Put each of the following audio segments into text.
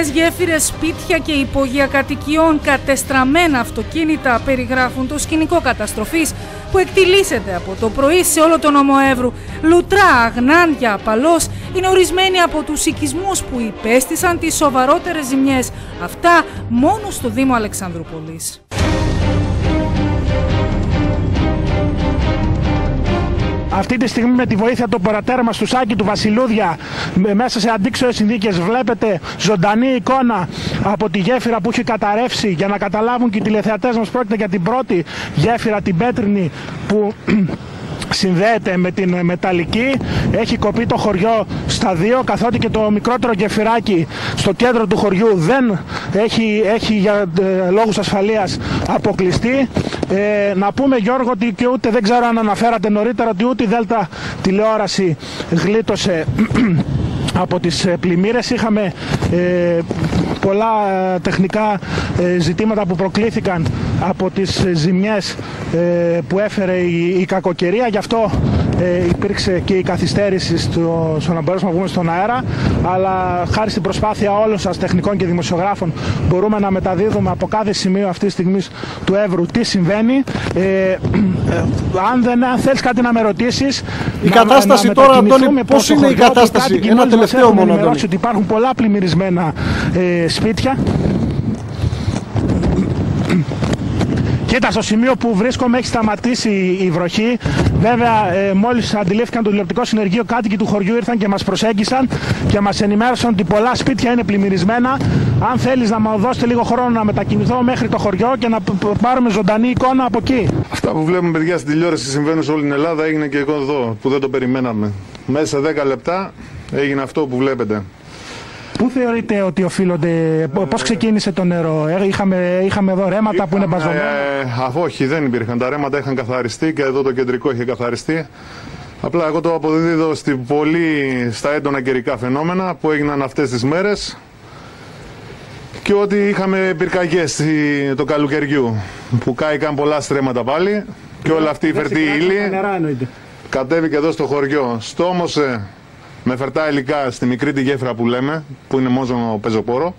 Σπασμένες γέφυρες, σπίτια και υπόγεια κατοικιών, κατεστραμμένα αυτοκίνητα περιγράφουν το σκηνικό καταστροφής που εκτιλήσεται από το πρωί σε όλο τον νομό Εύρου. Λουτρά, αγνάντια, απαλός είναι ορισμένοι από τους οικισμούς που υπέστησαν τις σοβαρότερες ζημιές. Αυτά μόνο στο Δήμο Αλεξανδρούπολης. Αυτή τη στιγμή με τη βοήθεια του παρατέρα μας του Σάκη του Βασιλούδια μέσα σε αντίξωες συνδίκες βλέπετε ζωντανή εικόνα από τη γέφυρα που έχει καταρρεύσει για να καταλάβουν και οι τηλεθεατές μας πρόκειται για την πρώτη γέφυρα την πέτρινη που συνδέεται με την μεταλλική. Έχει κοπεί το χωριό στα δύο, καθότι και το μικρότερο γεφυράκι στο κέντρο του χωριού δεν έχει, έχει για ε, λόγους ασφαλείας αποκλειστεί. Ε, να πούμε Γιώργο ότι και ούτε δεν ξέρω αν αναφέρατε νωρίτερα ότι ούτε η Δέλτα τηλεόραση γλίτωσε από τις ε, πλημμύρες. Είχαμε ε, πολλά ε, τεχνικά ζητήματα που προκλήθηκαν από τις ζημιές που έφερε η, η κακοκαιρία. Γι' αυτό ε, υπήρξε και η καθυστέρηση στο, στο να μπορέσουμε να βγούμε στον αέρα αλλά χάρη στην προσπάθεια όλων σας τεχνικών και δημοσιογράφων μπορούμε να μεταδίδουμε από κάθε σημείο αυτή τη στιγμή του Εύρου τι συμβαίνει. Ε, ε, αν δεν αν θέλεις κάτι να με ρωτήσεις η να, κατάσταση να, τώρα Αντώνη πώς είναι η κατάσταση; ένα τελευταίο μόνο ότι υπάρχουν πολλά πλημμυρισμένα ε, σπίτια Κοίτα, στο σημείο που βρίσκομαι έχει σταματήσει η βροχή. Βέβαια, ε, μόλις αντιλήφθηκαν το τηλεοπτικό συνεργείο, κάτοικοι του χωριού ήρθαν και μας προσέγγισαν και μας ενημέρωσαν ότι πολλά σπίτια είναι πλημμυρισμένα. Αν θέλεις να μου δώσετε λίγο χρόνο να μετακινηθώ μέχρι το χωριό και να πάρουμε ζωντανή εικόνα από εκεί. Αυτά που βλέπουμε, παιδιά, στην τηλεόραση συμβαίνουν σε όλη την Ελλάδα. Έγινε και εγώ εδώ που δεν το περιμέναμε. Μέσα σε 10 λεπτά έγινε αυτό που βλέπετε. Πού θεωρείτε ότι οφείλονται, πώς ξεκίνησε το νερό, ε, είχαμε, είχαμε εδώ ρέματα που είναι μπαζωμένα. Ε, όχι, δεν υπήρχαν. Τα ρέματα είχαν καθαριστεί και εδώ το κεντρικό είχε καθαριστεί. Απλά εγώ το αποδίδω στην πολύ, στα έντονα καιρικά φαινόμενα που έγιναν αυτές τις μέρες και ότι είχαμε πυρκαγιές το καλοκαιριού που κάηκαν πολλά στρέμματα πάλι και όλα αυτή η φερτή ύλη κατέβηκε εδώ στο χωριό. Στόμωσε με φερτά υλικά στη μικρή τη γέφυρα που λέμε, που είναι μόνο πεζοπόρο.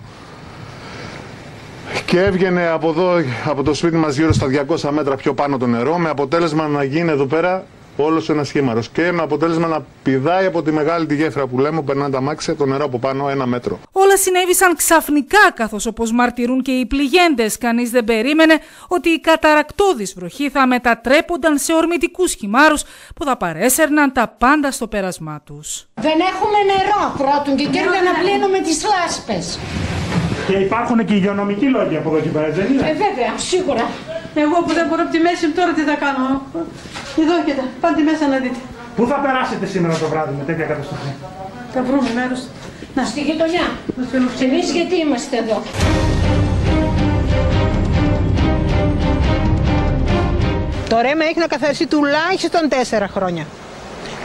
Και έβγαινε από εδώ, από το σπίτι μας γύρω στα 200 μέτρα πιο πάνω το νερό, με αποτέλεσμα να γίνει εδώ πέρα όλος ένας σχήμα. Και με αποτέλεσμα να πηδάει από τη μεγάλη τη γέφυρα που λέμε, που περνάνε τα μάξια, το νερό από πάνω ένα μέτρο. Όλα συνέβησαν ξαφνικά, καθώς όπως μαρτυρούν και οι πληγέντες. Κανείς δεν περίμενε ότι η καταρακτώδη βροχή θα μετατρέπονταν σε ορμητικούς χυμάρους που θα παρέσαιρναν τα πάντα στο πέρασμά τους. Δεν έχουμε νερό πρώτον και κύριε να πλύνουμε τις λάσπες. Και υπάρχουν και υγειονομικοί λόγοι από εδώ και πέρα, δεν είναι; Ε, βέβαια, σίγουρα. Εγώ που δεν μπορώ από τη μέση τώρα τι θα κάνω. Εδώ και τα, πάντε μέσα να δείτε. Πού θα περάσετε σήμερα το βράδυ με τέτοια καταστροφή; Θα βρούμε μέρος. Να. Στη γειτονιά. Εμείς γιατί είμαστε εδώ. Το ρέμα έχει να καθαριστεί τουλάχιστον τέσσερα χρόνια.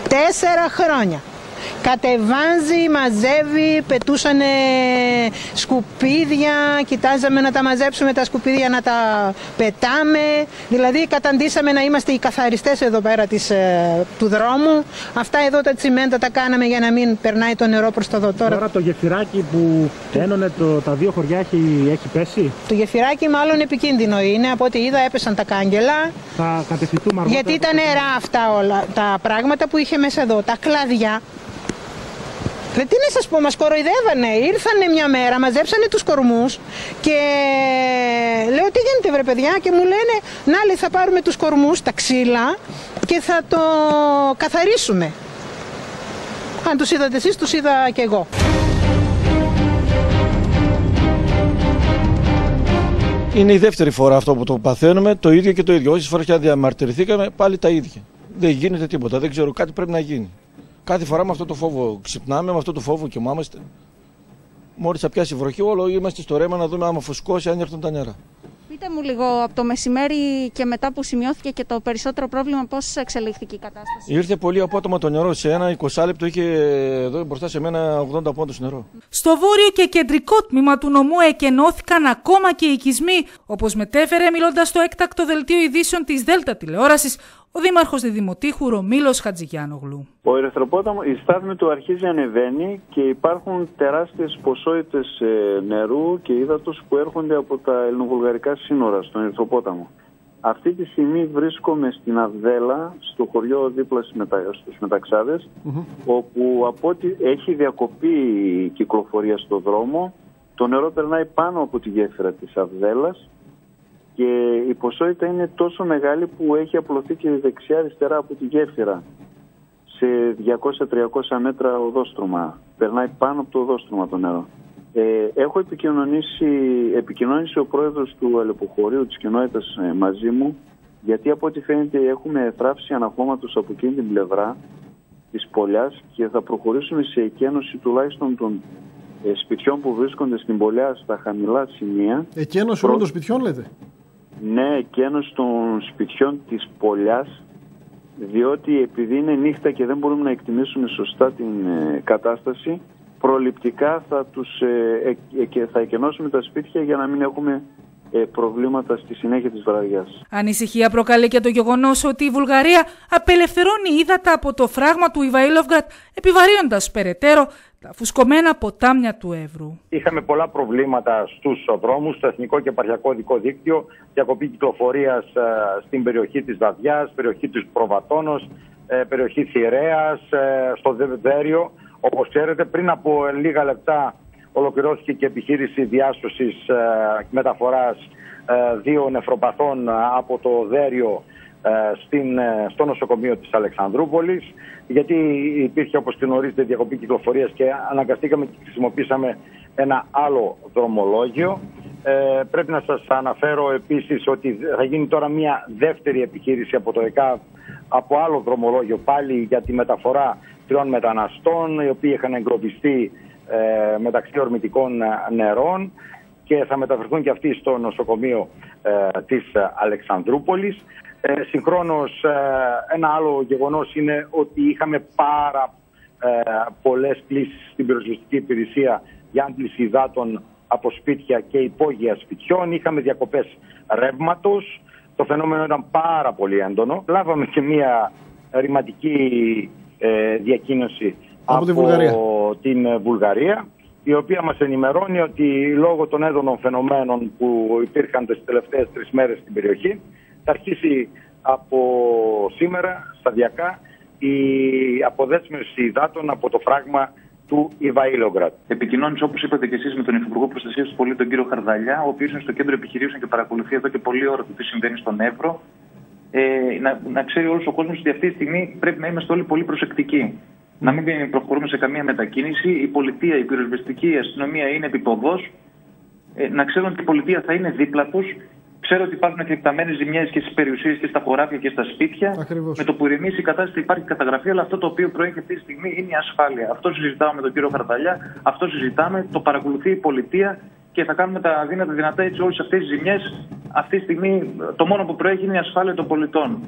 Τέσσερα χρόνια κατεβάζει, μαζεύει, πετούσαν σκουπίδια, κοιτάζαμε να τα μαζέψουμε τα σκουπίδια να τα πετάμε. Δηλαδή καταντήσαμε να είμαστε οι καθαριστές εδώ πέρα της, ε, του δρόμου. Αυτά εδώ τα τσιμέντα τα κάναμε για να μην περνάει το νερό προς το δωτόρα. Τώρα το γεφυράκι που ένωνε το, τα δύο χωριά έχει, έχει πέσει; Το γεφυράκι μάλλον επικίνδυνο είναι, από ό,τι είδα έπεσαν τα κάγκελα. Θα κατευθυνθούμε αργότερα. Γιατί ήταν νερά αυτά όλα τα πράγματα που είχε μέσα εδώ. Τα κλαδιά Ρε τι να σας πω, μας κοροϊδεύανε. Ήρθανε μια μέρα, μαζέψανε τους κορμούς και λέω τι γίνεται βρε παιδιά και μου λένε να λέει θα πάρουμε τους κορμούς, τα ξύλα και θα το καθαρίσουμε. Αν τους είδατε εσείς, τους είδα και εγώ. Είναι η δεύτερη φορά αυτό που το παθαίνουμε, το ίδιο και το ίδιο. Όσες φορές και διαμαρτυρηθήκαμε, πάλι τα ίδια. Δεν γίνεται τίποτα. Δεν ξέρω, κάτι πρέπει να γίνει. Κάθε φορά με αυτό το φόβο ξυπνάμε, με αυτό το φόβο κοιμάμαστε. Μόλις θα πιάσει βροχή, όλο είμαστε στο ρέμα να δούμε άμα φουσκώσει, αν έρθουν τα νερά. Πείτε μου λίγο από το μεσημέρι και μετά που σημειώθηκε και το περισσότερο πρόβλημα, πώς εξελίχθηκε η κατάσταση; Ήρθε πολύ απότομα το νερό. Σε ένα 20 λεπτό είχε εδώ μπροστά σε μένα 80 πόντους νερό. Στο βόρειο και κεντρικό τμήμα του νομού εκενώθηκαν ακόμα και οικισμοί, όπως μετέφερε μιλώντας στο έκτακτο δελτίο ειδήσεων της Δέλτα τηλεόρασης ο Δήμαρχος Διδημοτήχου Ρωμήλος Χατζηγιάνογλου. Ο ερυθροπόταμο, η στάθμη του αρχίζει ανεβαίνει και υπάρχουν τεράστιες ποσότητες ε, νερού και ύδατος που έρχονται από τα ελληνοβουλγαρικά σύνορα στον ερυθροπόταμο. Αυτή τη στιγμή βρίσκομαι στην Αβδέλα, στο χωριό δίπλα στους μεταξαδες όπου από ό,τι έχει διακοπεί η κυκλοφορία στο δρόμο, το νερό περνάει πάνω από τη γέφυρα της Αβδέλας και η ποσότητα είναι τόσο μεγάλη που έχει απλωθεί και δεξιά-αριστερά από τη γέφυρα σε 200-300 μέτρα οδόστρωμα. Περνάει πάνω από το οδόστρωμα το νερό. Ε, έχω επικοινωνήσει, επικοινωνήσει ο πρόεδρος του αλεποχωρίου της κοινότητας ε, μαζί μου γιατί από ό,τι φαίνεται έχουμε θράψει αναχώματος από εκείνη την πλευρά της πολιάς και θα προχωρήσουμε σε εκένωση τουλάχιστον των ε, σπιτιών που βρίσκονται στην πολιά στα χαμηλά σημεία. Εκένωση όλων των σπιτιών λέτε; Ναι, εκένωση των σπιτιών της πολιάς διότι επειδή είναι νύχτα και δεν μπορούμε να εκτιμήσουμε σωστά την ε, κατάσταση προληπτικά θα, τους, ε, ε, θα εκενώσουμε τα σπίτια για να μην έχουμε ε, προβλήματα στη συνέχεια της βραδιάς. Ανησυχία προκαλεί και το γεγονός ότι η Βουλγαρία απελευθερώνει ύδατα από το φράγμα του Ιβαήλοβγκρατ επιβαρύνοντας περαιτέρω τα φουσκωμένα ποτάμια του Εύρου. Είχαμε πολλά προβλήματα στους δρόμους, στο εθνικό και επαρχιακό δικό δίκτυο, διακοπή κυκλοφορίας στην περιοχή της Βαδιάς, περιοχή της Προβατώνος, περιοχή Θηρέας, στο Δέριο. Όπως ξέρετε, πριν από λίγα λεπτά ολοκληρώθηκε και επιχείρηση διάσωσης ε, μεταφοράς ε, δύο νεφροπαθών από το Δέριο ε, στην, στο νοσοκομείο της Αλεξανδρούπολης γιατί υπήρχε όπως γνωρίζετε διακοπή κυκλοφορίας και αναγκαστήκαμε και χρησιμοποίησαμε ένα άλλο δρομολόγιο. Ε, πρέπει να σας αναφέρω επίσης ότι θα γίνει τώρα μια δεύτερη επιχείρηση από το ΕΚΑΒ από άλλο δρομολόγιο πάλι για τη μεταφορά τριών μεταναστών οι οποίοι είχαν εγκλωβιστεί ε, μεταξύ ορμητικών νερών και θα μεταφερθούν και αυτοί στο νοσοκομείο ε, της Αλεξανδρούπολης. Ε, συγχρόνως ε, ένα άλλο γεγονός είναι ότι είχαμε πάρα ε, πολλές πλήσεις στην πυροσβεστική υπηρεσία για άντληση υδάτων από σπίτια και υπόγεια σπιτιών. Είχαμε διακοπές ρεύματος. Το φαινόμενο ήταν πάρα πολύ έντονο. Λάβαμε και μια ρηματική ε, διακίνηση από, την, Βουλγαρία. η οποία μας ενημερώνει ότι λόγω των έντονων φαινομένων που υπήρχαν τις τελευταίες τρεις μέρες στην περιοχή θα αρχίσει από σήμερα σταδιακά η αποδέσμευση υδάτων από το φράγμα του Ιβαήλογκρατ. Επικοινώνησε, όπως είπατε και εσείς, με τον Υφυπουργό Προστασίας του Πολίτη, τον κύριο Χαρδαλιά, ο οποίος είναι στο κέντρο επιχειρήσεων και παρακολουθεί εδώ και πολλή ώρα το τι συμβαίνει στον Εύρο ε, να, να ξέρει όλος ο κόσμος ότι αυτή τη στιγμή πρέπει να είμαστε όλοι πολύ προσεκτικοί. Να μην προχωρούμε σε καμία μετακίνηση. Η πολιτεία, η πυροσβεστική αστυνομία είναι επιποδός. Ε, να ξέρουν ότι η πολιτεία θα είναι δίπλα τους. Ξέρω ότι υπάρχουν εκτεταμένες ζημιές και στις περιουσίες και στα χωράφια και στα σπίτια. Ακριβώς. Με το που ηρεμήσει η κατάσταση υπάρχει καταγραφή, αλλά αυτό το οποίο προέχει αυτή τη στιγμή είναι η ασφάλεια. Αυτό συζητάμε με τον κύριο Χαρταλιά, αυτό συζητάμε, το παρακολουθεί η πολιτεία και θα κάνουμε τα δύνατα δυνατά έτσι όλες αυτές τις ζημιές. Αυτή τη στιγμή το μόνο που προέχει είναι η ασφάλεια των πολιτών.